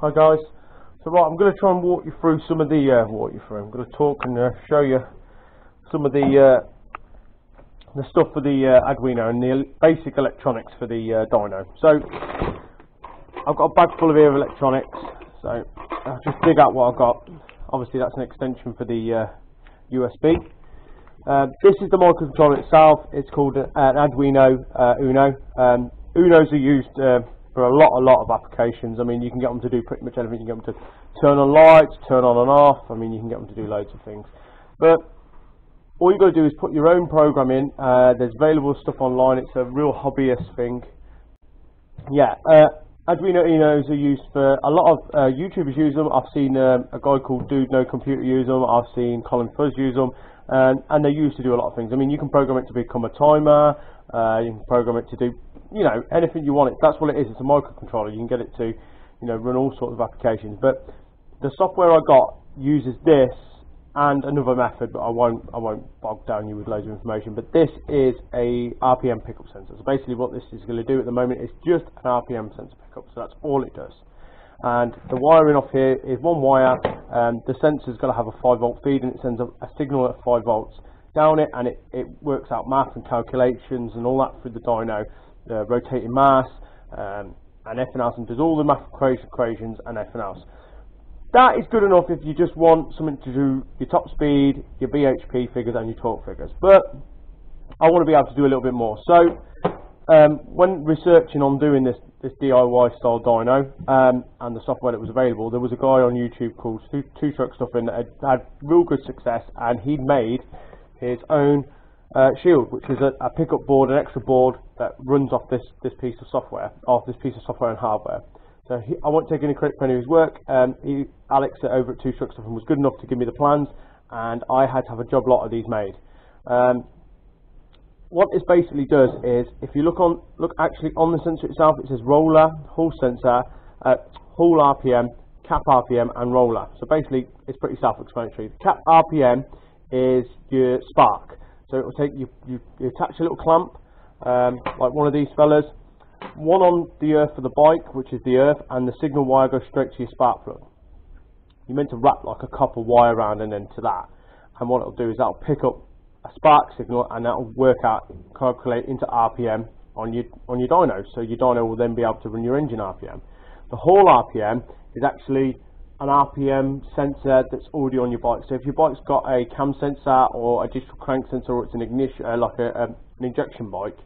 Hi guys. So right, I'm going to try and walk you through some of the uh, walk you through. I'm going to talk and uh, show you some of the uh, the stuff for the uh, Arduino and the basic electronics for the uh, dyno. So I've got a bag full of here of electronics. So I'll just dig out what I've got. Obviously that's an extension for the USB. Uh, this is the microcontroller itself. It's called an Arduino Uno. Um, Unos are used for a lot, a lot of applications. I mean, you can get them to do pretty much anything. You can get them to turn on lights, turn on and off. I mean, you can get them to do loads of things. But all you've got to do is put your own program in. Uh, there's available stuff online. It's a real hobbyist thing. Yeah, uh, Arduino Unos are used for a lot of uh, YouTubers use them. I've seen um, a guy called Dude No Computer use them. I've seen Colin Furze use them and, and they're used to do a lot of things. I mean, you can program it to become a timer, uh, you can program it to do, you know, anything you want it. That's what it is. It's a microcontroller. You can get it to, you know, run all sorts of applications. But the software I got uses this and another method, but I won't, I won't bog down you with loads of information. But this is a RPM pickup sensor. So basically, what this is going to do at the moment is just an RPM sensor pickup. So that's all it does and the wiring off here is one wire and the sensor's got to have a 5 volt feed and it sends a, a, signal at 5 volts down it and it, it works out math and calculations and all that through the dyno the rotating mass um, and everything else and does all the math equations and everything else that is good enough if you just want something to do your top speed your BHP figures and your torque figures but I want to be able to do a little bit more so um, when researching on doing this this DIY style dyno um, and the software that was available, there was a guy on YouTube called Two, Two Stroke Stuff and had, had real good success, and he'd made his own uh, shield, which is a, a, pickup board, an extra board that runs off this this piece of software, off this piece of software and hardware. So he, I won't take any credit for any of his work. Um, he, Alex over at Two Stroke Stuff was good enough to give me the plans, and I had to have a job lot of these made. Um, what this basically does is, if you look on, look actually on the sensor itself, it says roller, Hall sensor, uh, Hall RPM, cap RPM, and roller. So basically, it's pretty self-explanatory. Cap RPM is your spark. So it will take you, you, you attach a little clamp, um, like one of these fellas, one on the earth for the bike, which is the earth, and the signal wire goes straight to your spark plug. You're meant to wrap like a copper wire around and then to that. And what it'll do is that'll pick up a spark signal and that will work out, calculate into RPM on your, on your dyno. So your dyno will then be able to run your engine RPM. The Hall RPM is actually an RPM sensor that's already on your bike. So if your bike's got a cam sensor or a digital crank sensor or it's an ignition, uh, like a, an injection bike,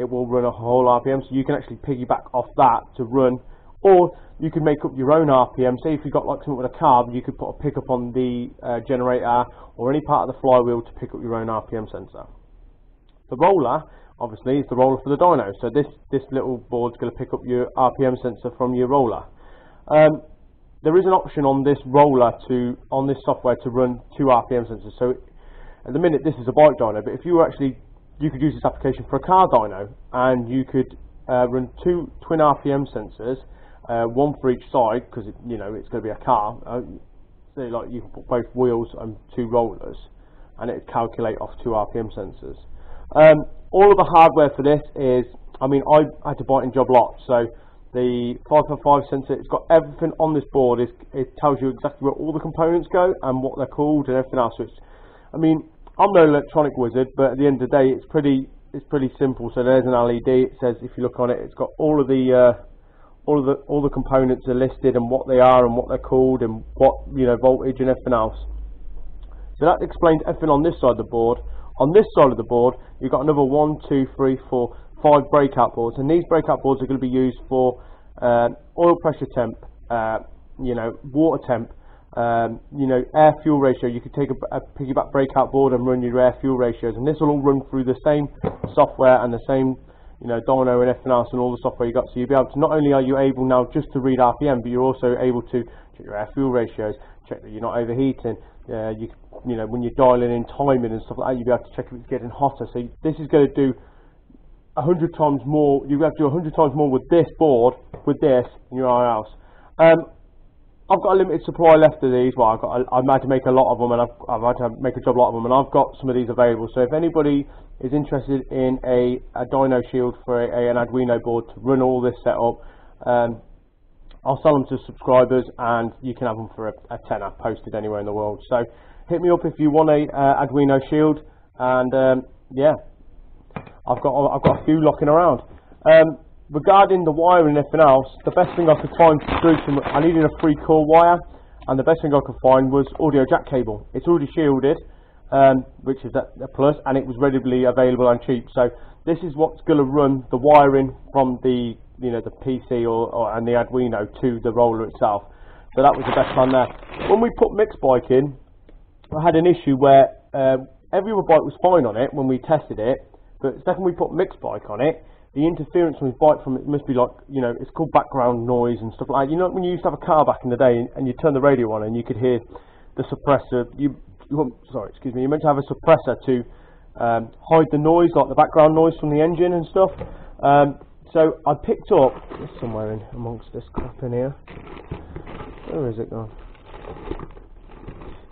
it will run a Hall RPM. So you can actually piggyback off that to run or you could make up your own RPM. Say if you've got like something with a carb, you could put a pickup on the uh, generator or any part of the flywheel to pick up your own RPM sensor. The roller, obviously, is the roller for the dyno. So this, this little board's going to pick up your RPM sensor from your roller. Um, there is an option on this roller to on this software to run two RPM sensors. So at the minute this is a bike dyno, but if you were actually you could use this application for a car dyno and you could uh, run two twin RPM sensors uh, one for each side because you know it's going to be a car. Uh, so like you can put both wheels and two rollers, and it calculate off two RPM sensors. Um, all of the hardware for this is, I mean, I had to buy it in job lot. So the 555 sensor, it's got everything on this board. It's, it tells you exactly where all the components go and what they're called and everything else. So I mean, I'm no electronic wizard, but at the end of the day, it's pretty, it's pretty simple. So there's an LED. It says if you look on it, it's got all of the uh, all of the all the components are listed and what they are and what they're called and what you know voltage and everything else. So that explains everything on this side of the board. On this side of the board, you've got another one, two, three, four, five breakout boards, and these breakout boards are going to be used for uh, oil pressure temp, uh, you know, water temp, um, you know, air fuel ratio. You could take a, a piggyback breakout board and run your air fuel ratios, and this will all run through the same software and the same you know, Dyno and else and all the software you got. So you'll be able to, not only are you able now just to read RPM, but you're also able to check your air fuel ratios, check that you're not overheating. Uh, you, you know, when you're dialing in timing and stuff like that, you'll be able to check if it's getting hotter. So this is going to do a hundred times more. You have to do a hundred times more with this board, with this, in your house. Um, I've got a limited supply left of these. Well, I've got, I've had to make a lot of them, and I've, I've had to make a job lot of them, and I've got some of these available. So if anybody is interested in a, a dyno shield for a, an Arduino board to run all this setup, um, I'll sell them to subscribers and you can have them for a, a tenner posted anywhere in the world. So hit me up if you want a uh, Arduino shield and um, yeah, I've got I've got a few locking around. Um, regarding the wiring and everything else, the best thing I could find through some I needed a three core wire and the best thing I could find was audio jack cable. It's already shielded, um, which is a, a plus, and it was readily available and cheap. So this is what's going to run the wiring from the you know the PC or, or and the Arduino to the roller itself. So that was the best one there. When we put Mixbike in, I had an issue where uh, every other bike was fine on it when we tested it, but the second we put Mixbike on it, the interference from his bike from it must be like, you know, it's called background noise and stuff like that. You know when you used to have a car back in the day and, you turn the radio on and you could hear the suppressor, you, you sorry, excuse me, you meant to have a suppressor to um, hide the noise, like the background noise from the engine and stuff. Um, so I picked up, somewhere in amongst this crap in here, where is it gone?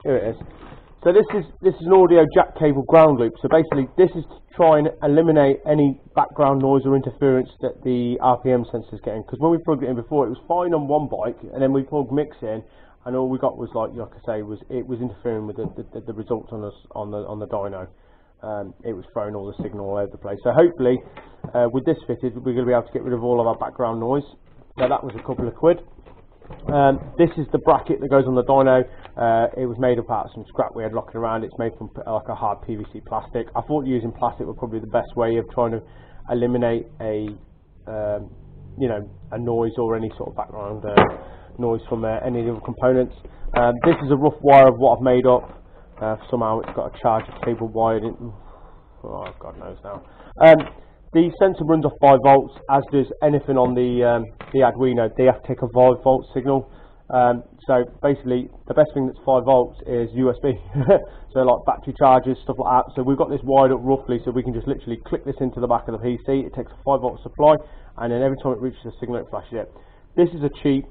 Here it is. So this is this is an audio jack cable ground loop. So basically, this is to try and eliminate any background noise or interference that the RPM sensor is getting. Because when we plugged it in before, it was fine on one bike, and then we plugged mix in, and all we got was like, like I say, was it was interfering with the, the, the results on us on the on the dyno. Um, it was throwing all the signal all over the place. So hopefully, uh, with this fitted, we're going to be able to get rid of all of our background noise. So that was a couple of quid. Um, this is the bracket that goes on the dyno. Uh, it was made up out of some scrap we had locking around. It's made from like a hard PVC plastic. I thought using plastic was probably the best way of trying to eliminate a um, you know a noise or any sort of background uh, noise from uh, any of the components. Um, this is a rough wire of what I've made up. Uh, somehow it's got a charger cable wired in. Oh, God knows now. The sensor runs off 5 volts, as does anything on the um, the Arduino. They have to take a 5 volt signal. Um, so basically, the best thing that's 5 volts is USB. so like battery chargers, stuff like that. So we've got this wired up roughly, so we can just literally click this into the back of the PC. It takes a 5 volt supply, and then every time it reaches a signal, it flashes it. This is a cheap,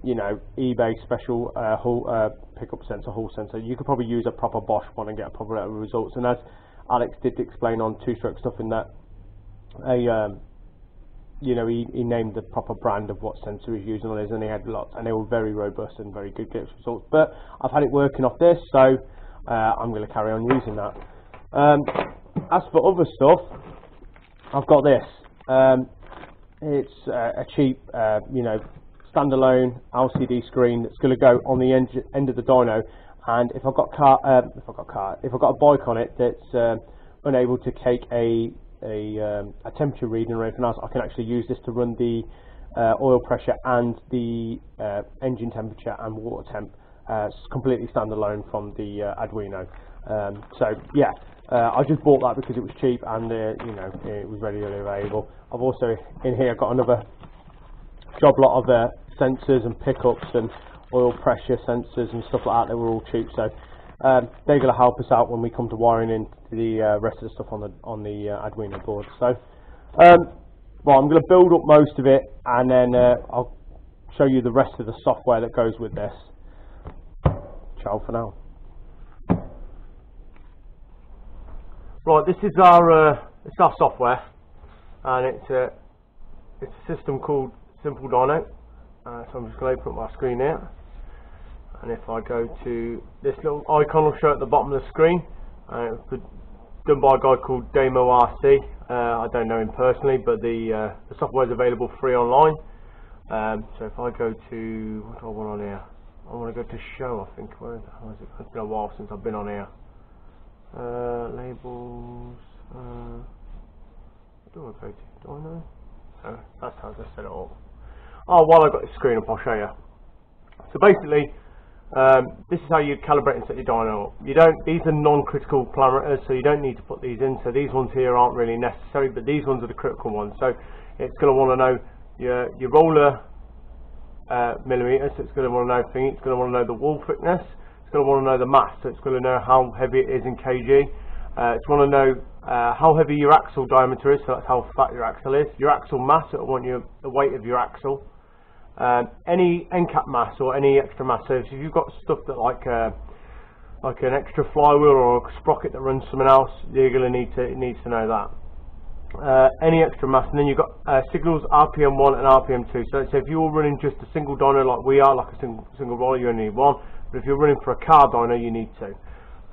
you know, eBay special uh, Hall, uh, pickup sensor, Hall sensor. You could probably use a proper Bosch one and get a proper results. And as Alex did explain on two stroke stuff in that a um, you know he, he named the proper brand of what sensor he's using on his and he had lots and they were very robust and very good results. But I've had it working off this so uh, I'm going to carry on using that. Um, as for other stuff I've got this. Um, it's uh, a cheap uh, you know standalone LCD screen that's going to go on the end, end of the dyno. And if I've got car uh, if I've got car if I've got a bike on it that's uh, unable to take a a, um, a temperature reading or anything else, I can actually use this to run the uh, oil pressure and the uh, engine temperature and water temp uh, completely standalone from the uh, Arduino. Um, so yeah, uh, I just bought that because it was cheap and uh, you know it was readily available. I've also in here got another job lot of sensors and pickups and oil pressure sensors and stuff like that. They were all cheap, so um, they're going to help us out when we come to wiring in the uh, rest of the stuff on the on the uh, Arduino board. So, um, well, I'm going to build up most of it, and then uh, I'll show you the rest of the software that goes with this. Ciao for now. Right, this is our uh, it's our software, and it's a it's a system called Simple Dyno. Uh, so I'm just going to up my screen here and if I go to this little icon will show at the bottom of the screen uh, done by a guy called DamoRC uh, I don't know him personally but the, uh, the software is available free online. Um, so if I go to what do I want on here? I want to go to show I think. Where the hell is it? It's been a while since I've been on here. Uh, labels uh, what do I go to? Do I know? That's how I set it up. Oh while I've got the screen up I'll show you. So basically um, this is how you calibrate and set your dyno up. You don't, these are non-critical parameters, so you don't need to put these in. So these ones here aren't really necessary, but these ones are the critical ones. So it's going to want to know your, your roller uh, millimeters, it's going to want to know thing, it's going to want to know the wall thickness, it's going to want to know the mass, so it's going to know how heavy it is in kg. Uh, it's going to know uh, how heavy your axle diameter is, so that's how fat your axle is. Your axle mass, it'll want you the weight of your axle. Um, any end cap mass or any extra mass. So if you've got stuff that like uh, like an extra flywheel or a sprocket that runs something else, you're going to need to needs to know that. uh, any extra mass, and then you've got uh, signals RPM1 and RPM2. So, so if you're running just a single dyno like we are, like a single, single roller, you only need one. But if you're running for a car dyno, you need two.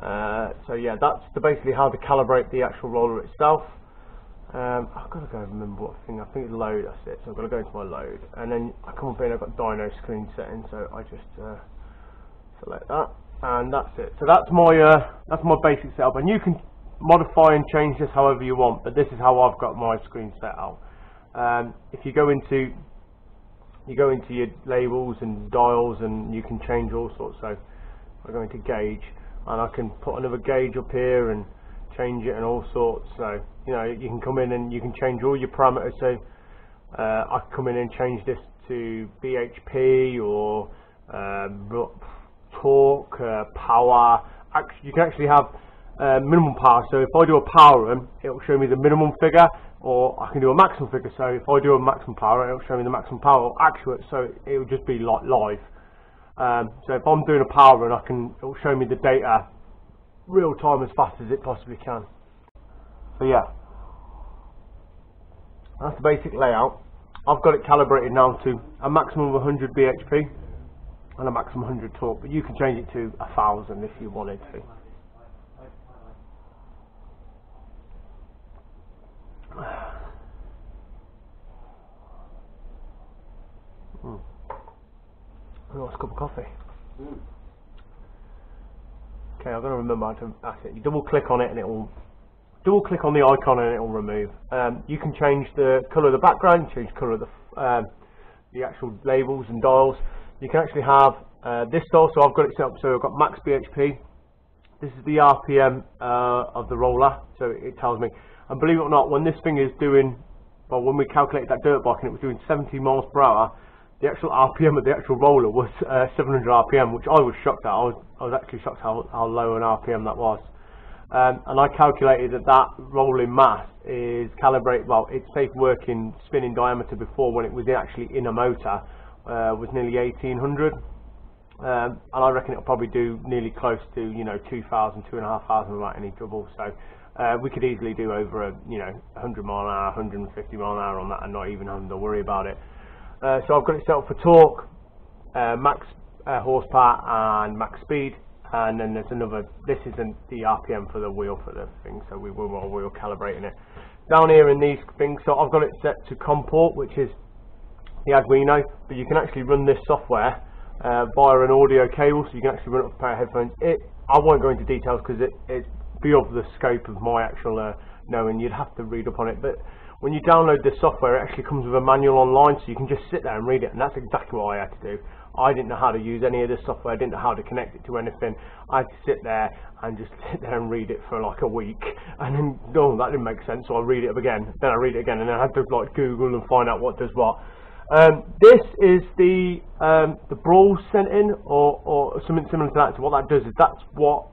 Uh, so yeah, that's the, basically how to calibrate the actual roller itself. Um, I've got to go remember what thing, I think load, that's it. So I've got to go into my load. And then I come up here I've got dyno screen setting, so I just uh, select that. And that's it. So that's my uh, that's my basic setup. And you can modify and change this however you want, but this is how I've got my screen set out. Um, if you go into you go into your labels and dials and you can change all sorts. So I go into gauge and I can put another gauge up here and change it and all sorts. So you know you can come in and you can change all your parameters. So uh, I can come in and change this to BHP or uh, torque, uh, power. Actually, you can actually have uh, minimum power. So if I do a power run, it will show me the minimum figure, or I can do a maximum figure. So if I do a maximum power, it will show me the maximum power accurate. So it will just be like live. Um, so if I'm doing a power run, I can it will show me the data real time as fast as it possibly can. So yeah, that's the basic layout. I've got it calibrated now to a maximum of 100 bhp and a maximum 100 torque, but you can change it to a thousand if you wanted to. Mm. A nice cup of coffee. Mm. Okay, I've got to remember to, that's it. You double click on it and it will, double click on the icon and it will remove. Um, you can change the colour of the background, change colour of the, um, the actual labels and dials. You can actually have uh, this style, so I've got it set up so I've got max BHP. This is the RPM uh, of the roller, so it tells me. And believe it or not, when this thing is doing, well, when we calculated that dirt bike and it was doing 70 miles per hour, the actual RPM of the actual roller was uh, 700 RPM, which I was shocked at. I was, I was actually shocked how, how low an RPM that was. Um, and I calculated that that rolling mass is calibrated, well, it's safe working spinning diameter before when it was actually in a motor, uh, was nearly 1800. Um, and I reckon it'll probably do nearly close to, you know, 2,000, 2,500 without any trouble. So uh, we could easily do over a, you know, 100 mile an hour, 150 mile an hour on that and not even having to worry about it. Uh, so I've got it set up for torque, uh, max uh, horsepower and max speed. And then there's another, this isn't the RPM for the wheel for the thing, so we will while wheel calibrating it. Down here in these things, so I've got it set to COM port, which is the Arduino, but you can actually run this software uh, via an audio cable, so you can actually run it off a pair of headphones. It, I won't go into details because it, it's beyond the scope of my actual uh, knowing. You'd have to read up on it, but when you download this software, it actually comes with a manual online, so you can just sit there and read it, and that's exactly what I had to do. I didn't know how to use any of this software, I didn't know how to connect it to anything. I had to sit there and just sit there and read it for like a week, and then, oh, that didn't make sense, so I read it again, then I read it again, and then I had to like Google and find out what does what. Um, this is the um, the brawl setting, or, or something similar to that. So what that does is that's what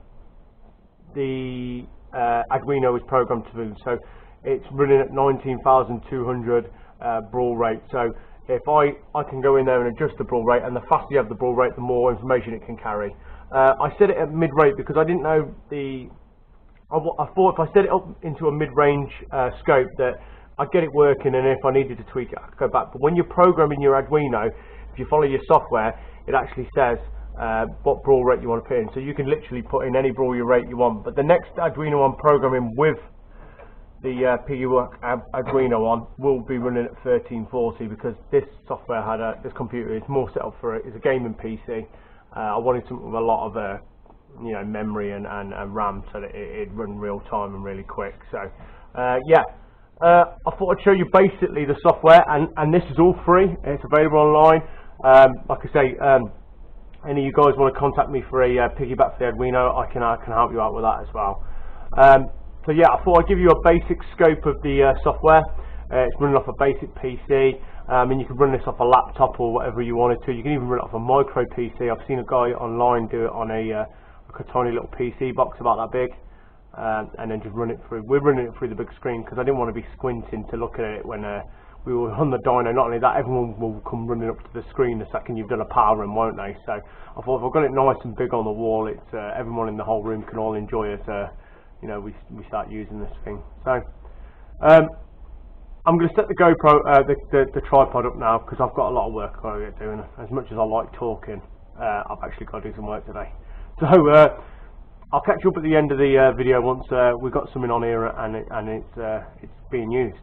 the uh, Arduino is programmed to do. So it's running at 19,200 uh, brawl rate. So if I, I can go in there and adjust the brawl rate, and the faster you have the brawl rate, the more information it can carry. Uh, I set it at mid rate because I didn't know the. I, I thought if I set it up into a mid-range uh, scope that I'd get it working and if I needed to tweak it, I could go back. But when you're programming your Arduino, if you follow your software, it actually says uh, what brawl rate you want to put in. So you can literally put in any brawl rate you want. But the next Arduino I'm programming with the uh, PU Arduino on will be running at 1340 because this software had a, this computer is more set up for it. It's a gaming PC. Uh, I wanted something with a lot of uh, you know memory and, and, and RAM so that it, would run real time and really quick. So uh, yeah, uh, I thought I'd show you basically the software, and, and this is all free. It's available online. Um, like I say, um, any of you guys want to contact me for a uh, piggyback for the Arduino, I can I can help you out with that as well. Um, so yeah, I thought I'd give you a basic scope of the uh, software. Uh, it's running off a basic PC, um, and you can run this off a laptop or whatever you wanted to. You can even run it off a micro PC. I've seen a guy online do it on a, uh, a tiny little PC box about that big um, and then just run it through. We're running it through the big screen because I didn't want to be squinting to look at it when uh, we were on the dyno. Not only that, everyone will come running up to the screen the second you've done a power run, won't they? So I thought if I've got it nice and big on the wall, it's uh, everyone in the whole room can all enjoy it. Uh, you know, we we start using this thing. So um, I'm going to set the GoPro, uh, the, the, the tripod up now because I've got a lot of work to get doing. As much as I like talking, uh, I've actually got to do some work today. So uh, I'll catch you up at the end of the uh, video once uh, we've got something on here and, it, and it's, uh, it's being used.